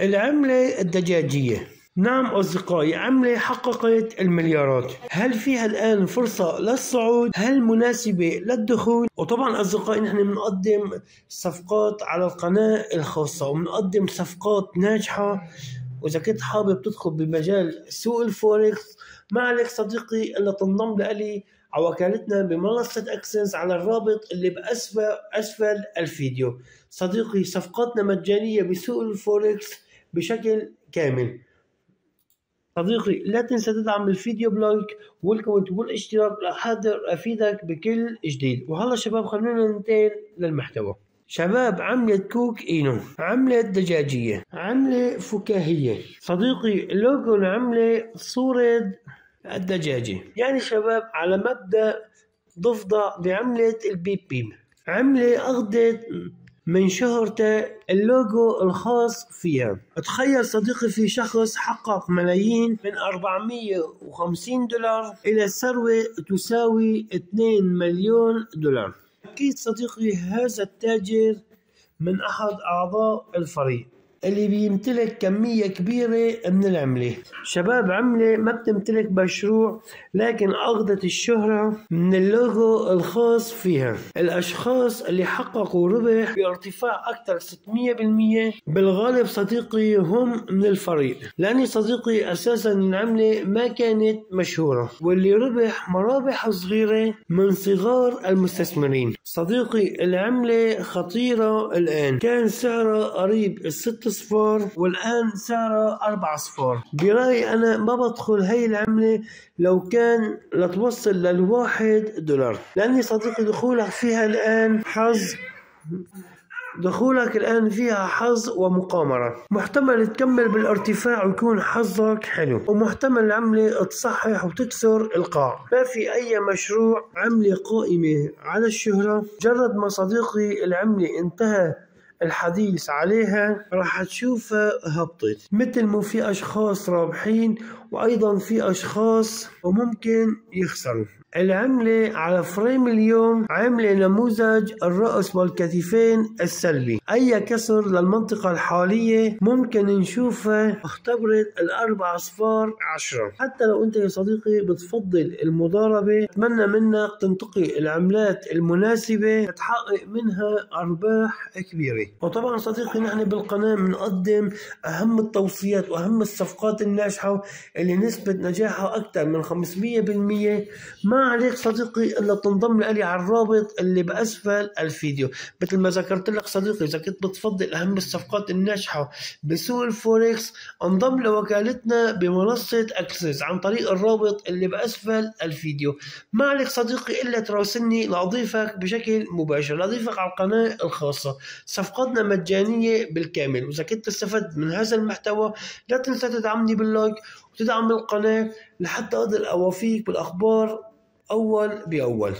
العملة الدجاجية نعم أصدقائي عملة حققت المليارات هل فيها الآن فرصة للصعود؟ هل مناسبة للدخول؟ وطبعا أصدقائي نحن بنقدم صفقات على القناة الخاصة وبنقدم صفقات ناجحة وإذا كنت حابب تدخل بمجال سوق الفوركس ما عليك صديقي إلا تنضم لي على وكالتنا بمنصة أكسس على الرابط اللي بأسفل أسفل الفيديو صديقي صفقاتنا مجانية بسوق الفوركس بشكل كامل. صديقي لا تنسى تدعم الفيديو ب like وال comment والاشتراك لأقدر أفيدك بكل جديد. وهلا شباب خلونا ننتقل للمحتوى. شباب عملة Coq Inu. عملة دجاجية. عملة فكاهية. صديقي لوجو العملة صورة الدجاجة. يعني شباب على مبدأ ضفدع بعملة البيب بيب. عملة أخذت من شهرته اللوجو الخاص فيها. تخيل صديقي في شخص حقق ملايين من 450 دولار إلى ثروة تساوي 2 مليون دولار. أكيد صديقي هذا التاجر من أحد أعضاء الفريق. اللي بيمتلك كمية كبيرة من العملة. شباب عملة ما بتمتلك مشروع لكن أخذت الشهرة من اللوجو الخاص فيها. الأشخاص اللي حققوا ربح بارتفاع أكثر 600% بالغالب صديقي هم من الفريق. لأني صديقي أساسا العملة ما كانت مشهورة واللي ربح مرابح صغيرة من صغار المستثمرين. صديقي العملة خطيرة الآن. كان سعرها قريب الست صفار والآن سعرها أربع صفار برأيي أنا ما بدخل هاي العملة لو كان لتوصل للواحد دولار. لأني صديقي دخولك فيها الآن حظ دخولك الآن فيها حظ ومقامرة. محتمل تكمل بالارتفاع ويكون حظك حلو. ومحتمل العملة تصحح وتكسر القاع. ما في أي مشروع عملة قائمة على الشهرة. جرد ما صديقي العملة انتهى الحديث عليها راح تشوفها هبطت. مثل ما في أشخاص رابحين وأيضا في أشخاص وممكن يخسروا. العملة على فريم اليوم عاملة نموذج الرأس والكتفين السلبي. أي كسر للمنطقة الحالية ممكن نشوفها اختبرت الأربع أصفار عشرة. حتى لو أنت يا صديقي بتفضل المضاربة أتمنى منك تنتقي العملات المناسبة تحقق منها أرباح كبيرة. وطبعا صديقي نحن بالقناة بنقدم أهم التوصيات وأهم الصفقات الناجحة اللي نسبة نجاحها أكثر من 500% ما عليك صديقي إلا تنضم لي على الرابط اللي بأسفل الفيديو. مثل ما ذكرت لك صديقي إذا كنت بتفضل أهم الصفقات الناجحة بسوق الفوركس انضم لوكالتنا بمنصة أكسس عن طريق الرابط اللي بأسفل الفيديو. ما عليك صديقي إلا تراسلني لأضيفك بشكل مباشر لأضيفك على القناة الخاصة. صفقاتنا مجانية بالكامل وإذا كنت استفدت من هذا المحتوى لا تنسى تدعمني باللايك وتدعم القناة لحتى أقدر أوافيك بالأخبار أول بأول.